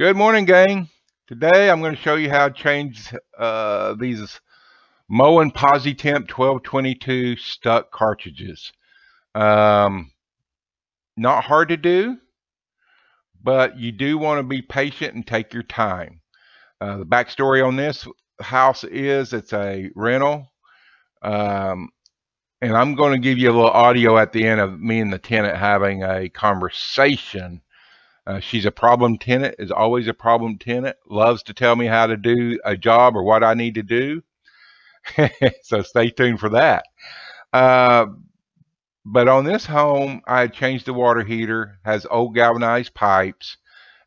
Good morning, gang. Today I'm going to show you how to change uh, these Moen PosiTemp 1222 stuck cartridges. Um, not hard to do, but you do want to be patient and take your time. Uh, the backstory on this house is it's a rental. Um, and I'm going to give you a little audio at the end of me and the tenant having a conversation uh, she's a problem tenant, is always a problem tenant, loves to tell me how to do a job or what I need to do. so stay tuned for that. Uh, but on this home, I changed the water heater, has old galvanized pipes,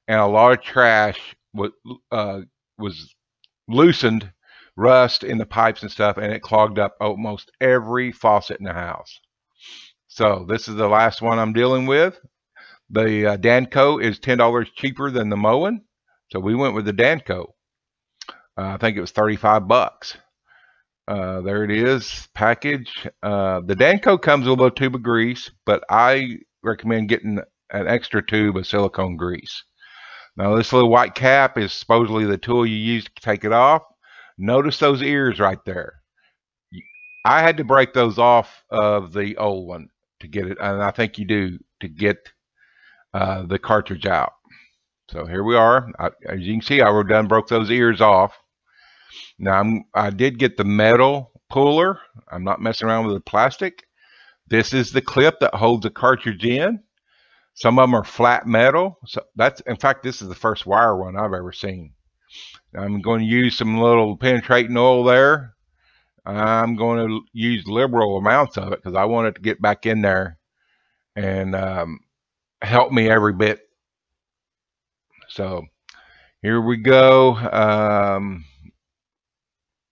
and a lot of trash was, uh, was loosened, rust in the pipes and stuff, and it clogged up almost every faucet in the house. So this is the last one I'm dealing with. The uh, Danco is $10 cheaper than the Moen. So we went with the Danco. Uh, I think it was 35 bucks. Uh, there it is, package. Uh, the Danco comes with a tube of grease, but I recommend getting an extra tube of silicone grease. Now this little white cap is supposedly the tool you use to take it off. Notice those ears right there. I had to break those off of the old one to get it, and I think you do to get uh, the cartridge out. So here we are. I, as you can see, I were done broke those ears off. Now I'm, I did get the metal puller. I'm not messing around with the plastic. This is the clip that holds the cartridge in. Some of them are flat metal. So that's, in fact, this is the first wire one I've ever seen. I'm going to use some little penetrating oil there. I'm going to use liberal amounts of it because I want it to get back in there and um, help me every bit. So here we go. Um,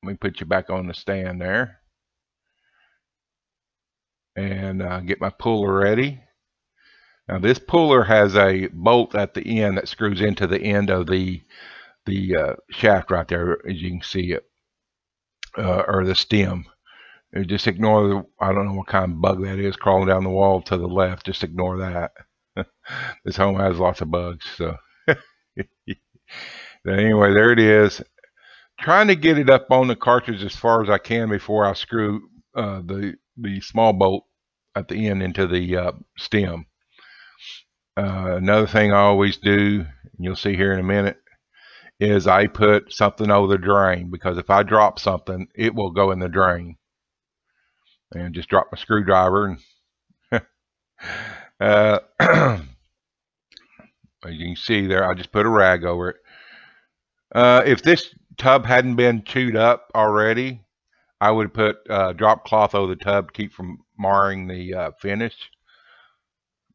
let me put you back on the stand there and uh, get my puller ready. Now this puller has a bolt at the end that screws into the end of the the uh, shaft right there, as you can see it, uh, or the stem. just ignore the, I don't know what kind of bug that is crawling down the wall to the left. Just ignore that. this home has lots of bugs. So anyway, there it is. Trying to get it up on the cartridge as far as I can before I screw uh, the the small bolt at the end into the uh, stem. Uh, another thing I always do, you'll see here in a minute, is I put something over the drain because if I drop something, it will go in the drain. And just drop my screwdriver and Uh, as you can see there, I just put a rag over it. Uh, if this tub hadn't been chewed up already, I would put uh, drop cloth over the tub to keep from marring the uh, finish.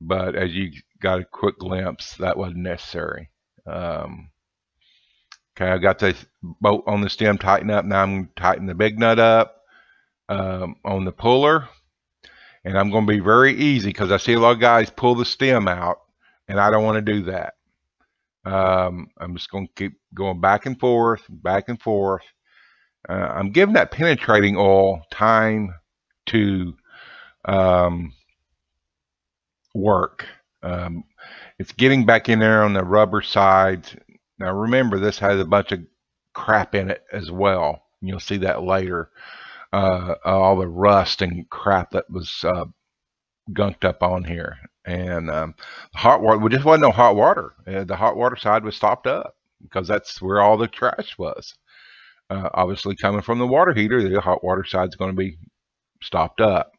But as you got a quick glimpse, that wasn't necessary. Um, okay, I got the bolt on the stem tightened up. Now I'm going to tighten the big nut up um, on the puller. And I'm going to be very easy because I see a lot of guys pull the stem out, and I don't want to do that. Um, I'm just going to keep going back and forth, back and forth. Uh, I'm giving that penetrating oil time to um, work. Um, it's getting back in there on the rubber sides. Now remember, this has a bunch of crap in it as well. You'll see that later uh, all the rust and crap that was uh, gunked up on here. And um, hot water, we just wasn't no hot water. Uh, the hot water side was stopped up because that's where all the trash was. Uh, obviously, coming from the water heater, the hot water side is going to be stopped up.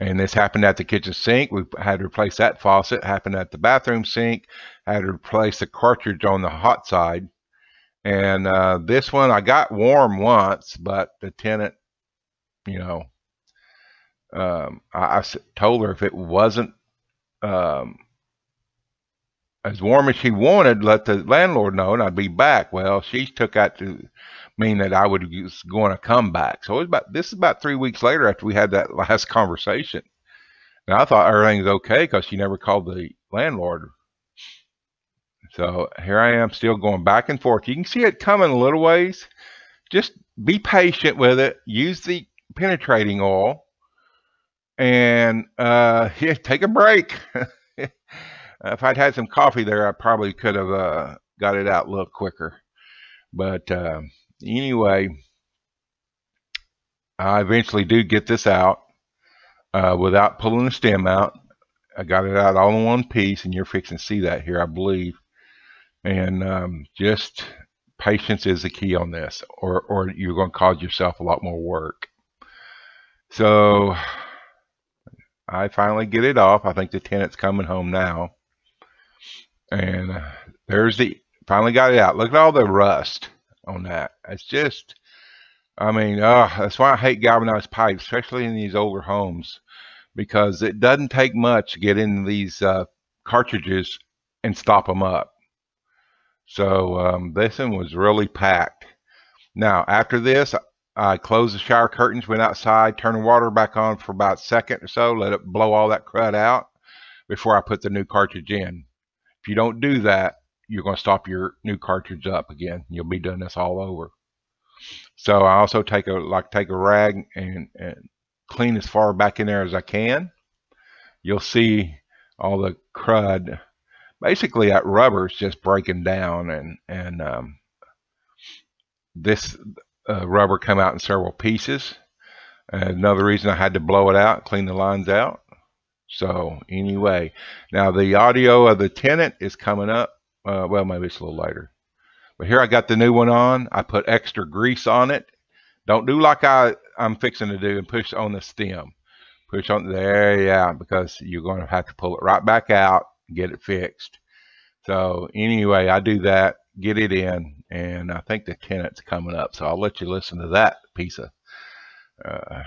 And this happened at the kitchen sink. We had to replace that faucet. Happened at the bathroom sink. Had to replace the cartridge on the hot side. And uh, this one I got warm once, but the tenant you know, um, I, I, told her if it wasn't um, as warm as she wanted, let the landlord know, and I'd be back. Well, she took that to mean that I would was going to come back. So it was about this is about three weeks later after we had that last conversation, and I thought everything was okay because she never called the landlord. So here I am, still going back and forth. You can see it coming a little ways. Just be patient with it. Use the penetrating oil and uh, yeah, take a break. if I'd had some coffee there, I probably could have uh, got it out a little quicker. But uh, anyway, I eventually do get this out uh, without pulling the stem out. I got it out all in one piece, and you're fixing to see that here, I believe. And um, just patience is the key on this, or, or you're going to cause yourself a lot more work. So I finally get it off. I think the tenant's coming home now. And there's the, finally got it out. Look at all the rust on that. It's just, I mean, uh, that's why I hate galvanized pipes, especially in these older homes, because it doesn't take much to get in these uh, cartridges and stop them up. So um, this one was really packed. Now, after this, I closed the shower curtains, went outside, turned the water back on for about a second or so, let it blow all that crud out before I put the new cartridge in. If you don't do that, you're going to stop your new cartridge up again. You'll be doing this all over. So I also take a like take a rag and, and clean as far back in there as I can. You'll see all the crud. Basically, that rubber is just breaking down, and and um, this uh, rubber come out in several pieces. another reason I had to blow it out, clean the lines out. So anyway, now the audio of the tenant is coming up. Uh, well, maybe it's a little later. But here I got the new one on. I put extra grease on it. Don't do like I, I'm fixing to do and push on the stem. Push on there, yeah, because you're going to have to pull it right back out get it fixed. So anyway, I do that, get it in, and I think the tenant's coming up. So I'll let you listen to that piece of uh,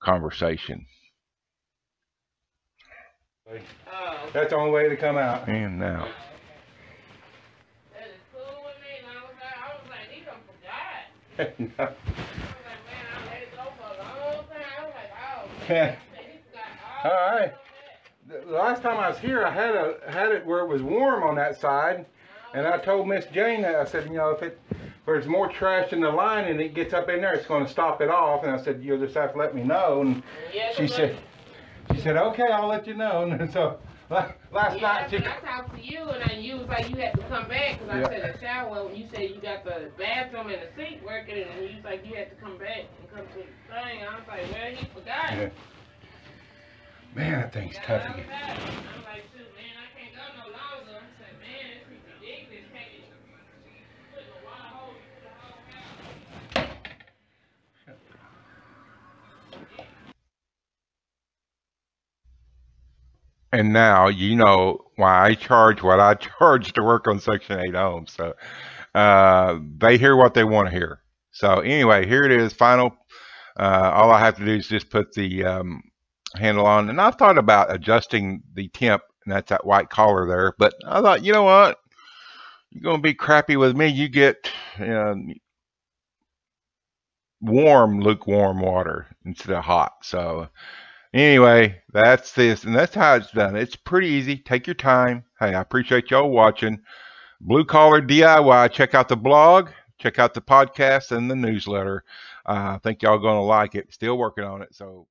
conversation. Oh. That's the only way to come out. And now. That is cool with me, and I was like, I was like, he done forgot. I was like, man, I let it go a long time. I was like, oh, man. He forgot all All right. The last time I was here, I had a had it where it was warm on that side, and I told Miss Jane that I said, you know, if it if there's more trash in the line and it gets up in there, it's going to stop it off. And I said, you'll just have to let me know. And she said, she said, okay, I'll let you know. And so last Yeah, night she. I talked to you, and then you was like, you had to come back, because I Yeah. said the shower, when you said you got the bathroom and the sink working, and you was like, you had to come back and come to the thing. I was like, well, he forgot. Yeah. Man, that thing's tough out to of get. that. I'm like, shoot, man, I can't go no longer. I said, man, this is ridiculous. Can't you put in a water hose through the whole house? And now you know why I charge what I charge to work on Section 8 homes. So uh, they hear what they want to hear. So anyway, here it is, final. Uh, all I have to do is just put the um, handle on. And I thought about adjusting the temp, and that's that white collar there. But I thought, you know what? You're going to be crappy with me. You get uh, warm, lukewarm water instead of hot. So Anyway, that's this, and that's how it's done. It's pretty easy. Take your time. Hey, I appreciate y'all watching. Blue Collar DIY. Check out the blog, check out the podcast, and the newsletter. Uh, I think y'all gonna like it. Still working on it, so.